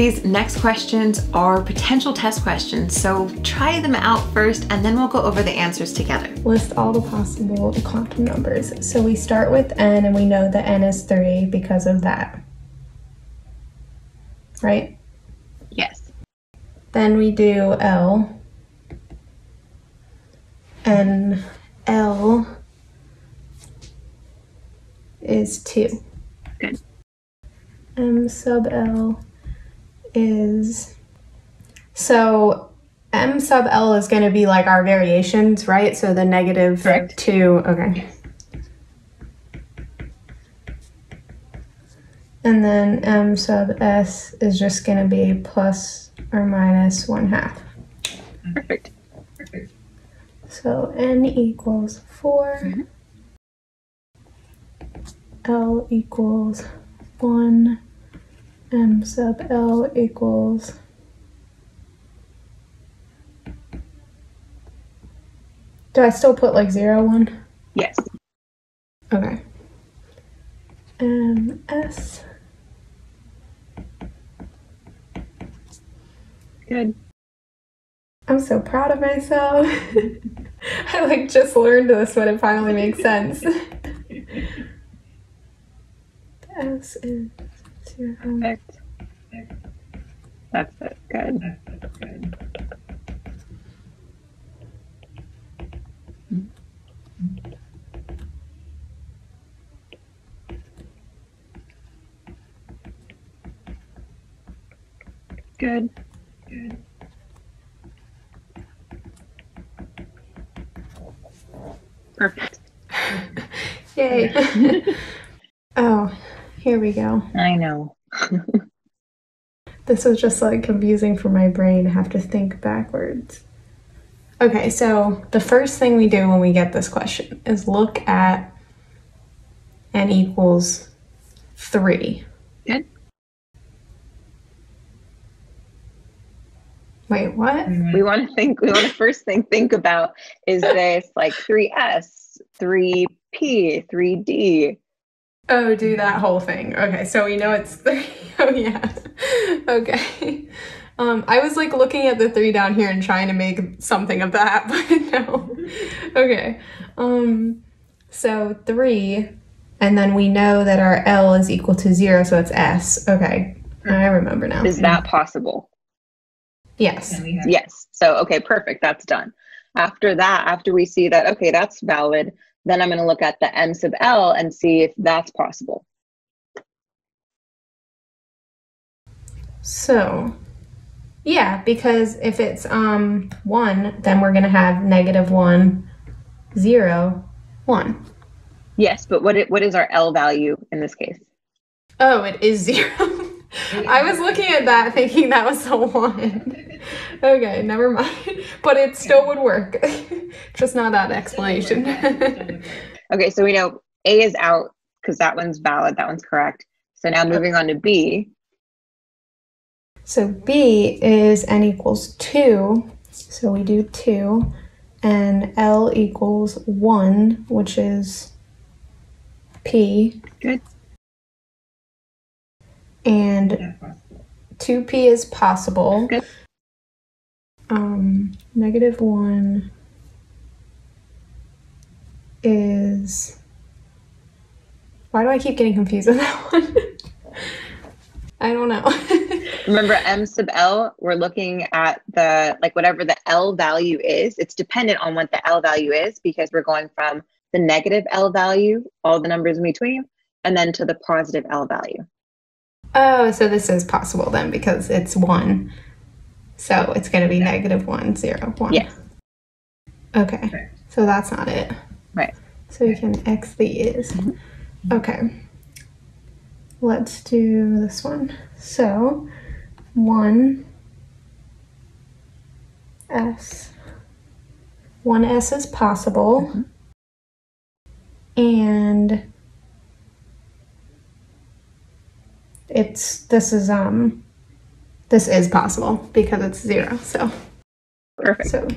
These next questions are potential test questions, so try them out first and then we'll go over the answers together. List all the possible quantum numbers. So we start with n and we know that n is 3 because of that. Right? Yes. Then we do L. And L is 2. Good. M sub L is so M sub L is going to be like our variations, right? So the negative Correct. 2. Okay. And then M sub S is just going to be plus or minus 1 half. Perfect. So N equals 4. Mm-hmm. L equals 1. M sub L equals Do I still put like zero one? Yes. Okay. M S Good. I'm so proud of myself. I like just learned this, but it finally makes sense. S is zero. Perfect. That's it. Good. Good. Good. Perfect. Yay. here we go. I know. This is just like confusing for my brain to have to think backwards. Okay, so the first thing we do when we get this question is look at n equals 3. Good. Wait, what? Mm-hmm. we want to think we want to first thing think about is this like 3s 3p 3d Oh, do that whole thing. Okay, so we know it's three. Oh yeah. Okay. Um, I was like looking at the three down here and trying to make something of that, but no. Okay. Um, so three, and then we know that our L is equal to zero, so it's S. Okay. I remember now. is that possible Yes. yes so okay perfect that's done after that after we see that okay that's valid then i'm going to look at the m sub l and see if that's possible So, yeah, because if it's um one, then we're gonna have negative one, zero, one. yes but what it, what is our l value in this case Oh, it is zero. I was looking at that thinking that was the one. Okay, never mind. But it still would work. Just not that explanation. okay so we know a is out because that one's valid that one's correct so now moving on to b so B is n equals two. So we do two. And L equals one, which is P. Good. And 2p is possible. Good. Um, negative 1 is. Why do I keep getting confused with that one? I don't know. Remember M sub L, we're looking at the, like whatever the L value is, it's dependent on what the L value is because we're going from the negative L value, all the numbers in between, and then to the positive L value. oh, so this is possible then because it's 1. So it's going to be negative 1, 0, 1. Yes. Okay. So that's not it. So we can X the is. Okay. Let's do this one. So, 1 S. 1 S is possible. And it's this is um this is possible because it's 0. So, Perfect. so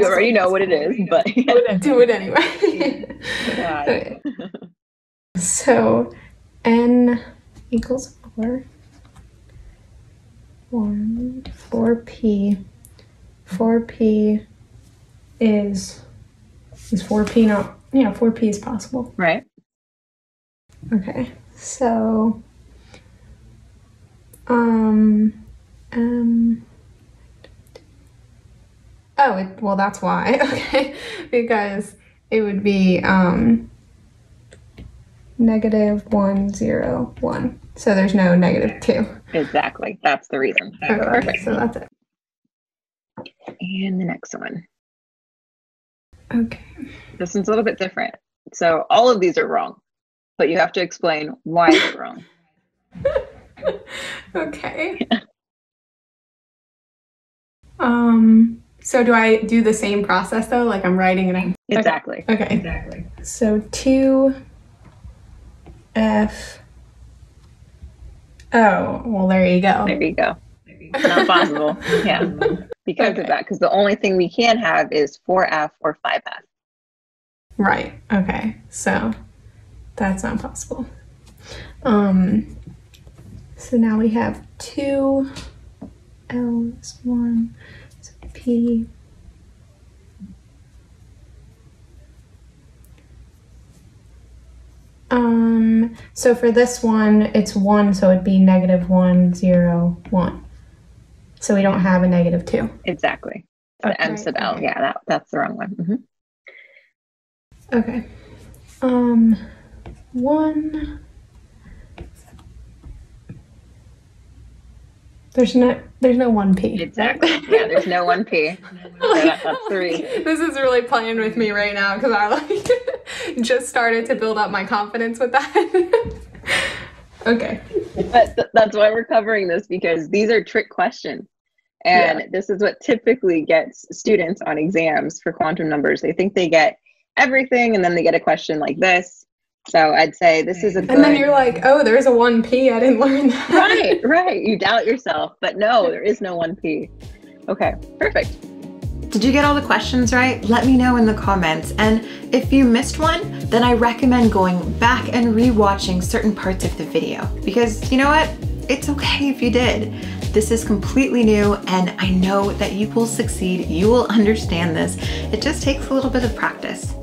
You already know what it is, but do it anyway. Okay. So n equals 4 1, 4p. 4p is, is 4p not, yeah, 4p is possible. Right. Okay, so, um, um, oh, it, well, that's why. Okay, because it would be um, negative one zero one. So there's no negative two. Exactly. That's the reason. Okay, Perfect. so that's it. And the next one. Okay. This one's a little bit different. So all of these are wrong, but you have to explain why they're wrong. Okay. um. So do I do the same process though? Like I'm writing it in. Exactly. Okay. Exactly. So two F. Oh, well, there you go. There you go. Not possible. Yeah. Because Okay. of that. Because the only thing we can have is 4F or 5F. Right. Okay. So that's not possible. Um. So now we have two L's one. P. Um. So for this one, it's one, so it'd be negative one zero one. So we don't have a negative two. Exactly. The M Okay, sub L. Yeah, that, that's the wrong one. Mhm. Okay. Um, one. There's no, there's no one p. Exactly. Yeah, there's no 1P. So that's the reason. This is really playing with me right now because I like just started to build up my confidence with that. okay. But th- that's why we're covering this because these are trick questions. And this is what typically gets students on exams for quantum numbers. They think they get everything and then they get a question like this. So I'd say this is a good And then you're like, oh, there's a one p. I didn't learn that. right, right. You doubt yourself, but no, there is no 1P. Okay, perfect. Did you get all the questions right? Let me know in the comments. And if you missed one, then I recommend going back and re-watching certain parts of the video. Because you know what? It's okay if you did. This is completely new and I know that you will succeed. You will understand this. It just takes a little bit of practice.